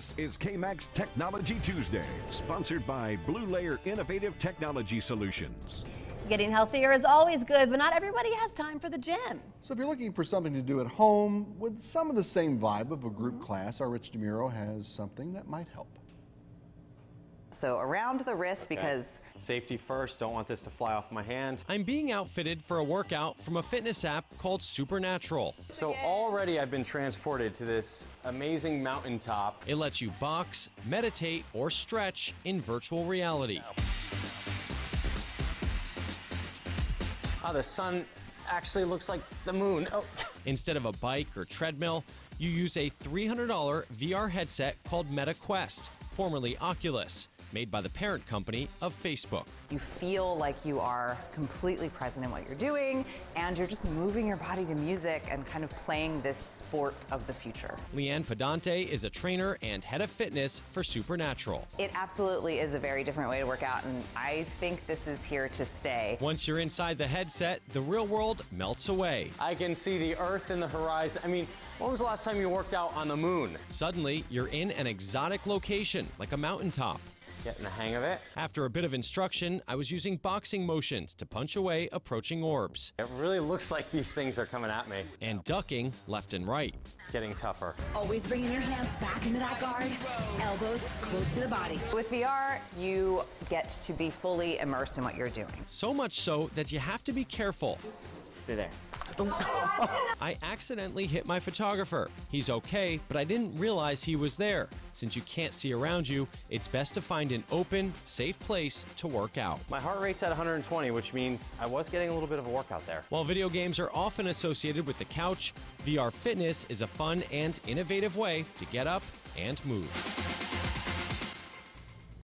This is KMAX Technology Tuesday, sponsored by Blue Layer Innovative Technology Solutions. Getting healthier is always good, but not everybody has time for the gym. So if you're looking for something to do at home with some of the same vibe of a group class, our Rich DeMuro has something that might help. So around the wrist because Safety first, don't want this to fly off my hand. I'm being outfitted for a workout from a fitness app called Supernatural. So already I've been transported to this amazing mountaintop. It lets you box, meditate, or stretch in virtual reality. Ah, the sun actually looks like the moon. Oh. Instead of a bike or treadmill, you use a $300 VR headset called MetaQuest, formerly Oculus, made by the parent company of Facebook. you feel like you are completely present in what you're doing and you're just moving your body to music and kind of playing this sport of the future. Leanne Pedante is a trainer and head of fitness for Supernatural. It absolutely is a very different way to work out and I think this is here to stay. Once you're inside the headset, the real world melts away. I can see the earth and the horizon. I mean, when was the last time you worked out on the moon? Suddenly, you're in an exotic location, like a mountaintop. Getting the hang of it. After a bit of instruction, I was using boxing motions to punch away approaching orbs It really looks like these things are coming at me. and ducking left and right. It's getting tougher. Always bringing your hands back into that guard, elbows close to the body. With VR, you get to be fully immersed in what you're doing. So much so that you have to be careful. Stay there. I accidentally hit my photographer. He's okay, but I didn't realize he was there. Since you can't see around you, it's best to find an open, safe place to work out. My heart rate's at 120, which means I was getting a little bit of a workout there. While video games are often associated with the couch, VR fitness is a fun and innovative way to get up and move.